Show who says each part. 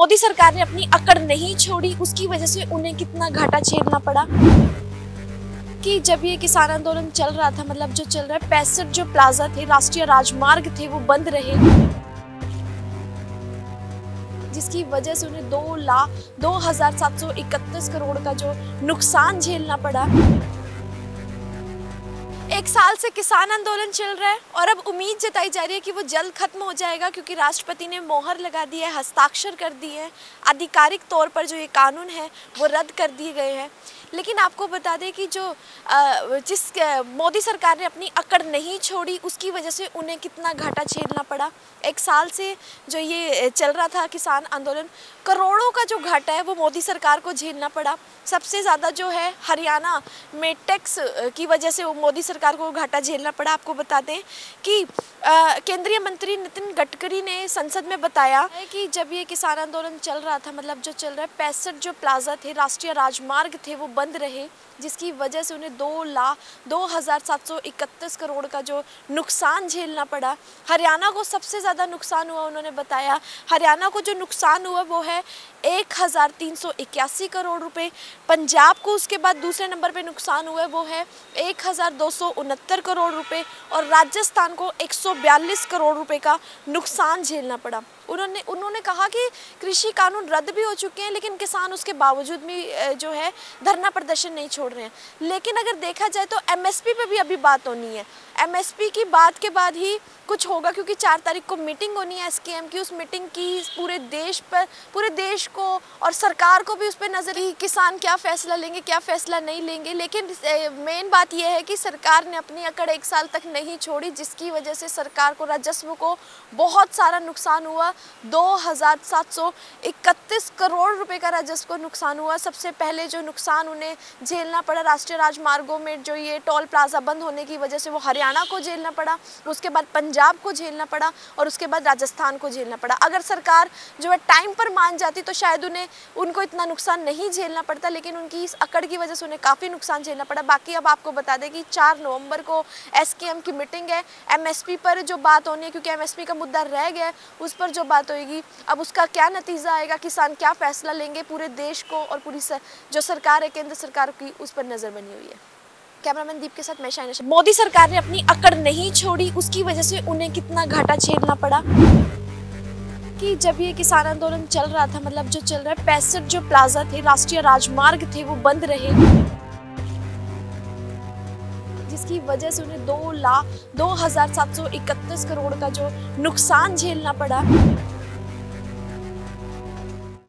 Speaker 1: मोदी सरकार ने अपनी अकड़ नहीं छोड़ी, उसकी वजह से उन्हें कितना घाटा झेलना पड़ा? कि जब ये किसान आंदोलन चल रहा था मतलब जो चल रहा है, पैंसठ जो प्लाजा थे, राष्ट्रीय राजमार्ग थे, वो बंद रहे। जिसकी वजह से उन्हें दो लाख दो हज़ार सात सौ इकतीस करोड़ का जो नुकसान झेलना पड़ा। एक साल से किसान आंदोलन चल रहा है और अब उम्मीद जताई जा रही है कि वो जल्द खत्म हो जाएगा क्योंकि राष्ट्रपति ने मोहर लगा दी है, हस्ताक्षर कर दिए हैं। आधिकारिक तौर पर जो ये कानून है, वो रद्द कर दिए गए हैं। लेकिन आपको बता दें कि जो जिस मोदी सरकार ने अपनी अकड़ नहीं छोड़ी, उसकी वजह से उन्हें कितना घाटा झेलना पड़ा। एक साल से जो ये चल रहा था किसान आंदोलन, करोड़ों का जो घाटा है वो मोदी सरकार को झेलना पड़ा। सबसे ज़्यादा जो है हरियाणा में टैक्स की वजह से वो मोदी सरकार को घाटा झेलना पड़ा। आपको बता दें कि केंद्रीय मंत्री नितिन गडकरी ने संसद में बताया है कि जब ये किसान आंदोलन चल रहा था मतलब जो चल रहा है, पैंसठ जो प्लाजा थे, राष्ट्रीय राजमार्ग थे, वो बंद रहे, जिसकी वजह से उन्हें दो लाख दो हज़ार सात सौ इकतीस करोड़ का जो नुकसान झेलना पड़ा। हरियाणा को सबसे ज़्यादा नुकसान हुआ, उन्होंने बताया। हरियाणा को जो नुकसान हुआ, वो है एक हज़ार तीन सौ इक्यासी करोड़ रुपए। पंजाब को उसके बाद दूसरे नंबर पे नुकसान हुआ, वो है एक हज़ार दो सौ उनहत्तर करोड़ रुपए। और राजस्थान को एक सौ बयालीस करोड़ रुपए का नुकसान झेलना पड़ा। उन्होंने उन्होंने कहा कि कृषि कानून रद्द भी हो चुके हैं, लेकिन किसान उसके बावजूद भी जो है, धरना प्रदर्शन नहीं छोड़ रहे हैं। लेकिन अगर देखा जाए तो एमएसपी पे भी अभी बात होनी है। एमएसपी की बात के बाद ही कुछ होगा, क्योंकि चार तारीख को मीटिंग होनी है एसकेएम की। उस मीटिंग की पूरे देश पर, पूरे देश को और सरकार को भी उस पर नज़र ही किसान क्या फैसला लेंगे, क्या फैसला नहीं लेंगे। लेकिन मेन बात यह है कि सरकार ने अपनी अकड़ एक साल तक नहीं छोड़ी, जिसकी वजह से सरकार को, राजस्व को बहुत सारा नुकसान हुआ। दो हज़ार सात सौ इकतीस करोड़ रुपए का राजस्व को नुकसान हुआ। सबसे पहले जो नुकसान उन्हें झेलना पड़ा राष्ट्रीय राजमार्गों में, जो ये टोल प्लाजा बंद होने की वजह से, वो हरियाणा हरियाणा को झेलना पड़ा, उसके बाद पंजाब को झेलना पड़ा और उसके बाद राजस्थान को झेलना पड़ा। अगर सरकार जो है टाइम पर मान जाती तो शायद उन्हें, उनको इतना नुकसान नहीं झेलना पड़ता, लेकिन उनकी इस अकड़ की वजह से उन्हें काफ़ी नुकसान झेलना पड़ा। बाकी अब आपको बता दें कि चार नवंबर को एस की मीटिंग है। एमएसपी पर जो बात होनी है, क्योंकि एमएसपी का मुद्दा रह गया है, उस पर जो बात होगी अब उसका क्या नतीजा आएगा? किसान क्या फैसला लेंगे? पूरे देश को और पूरी जो सरकार है, केंद्र सरकार की उस पर नज़र बनी हुई है। कैमरामैन दीप के साथ मैं शाइना मोदी सरकार ने अपनी अकड़ नहीं छोड़ी, उसकी वजह से उन्हें कितना घाटा झेलना पड़ा? कि जब ये किसान आंदोलन चल रहा था मतलब जो चल रहा है, पैंसठ जो प्लाजा थे, राष्ट्रीय राजमार्ग थे, वो बंद रहे। जिसकी वजह से उन्हें दो लाख, दो हज़ार सात सौ इकतीस करोड़ का जो नुकसान झेलना पड़ा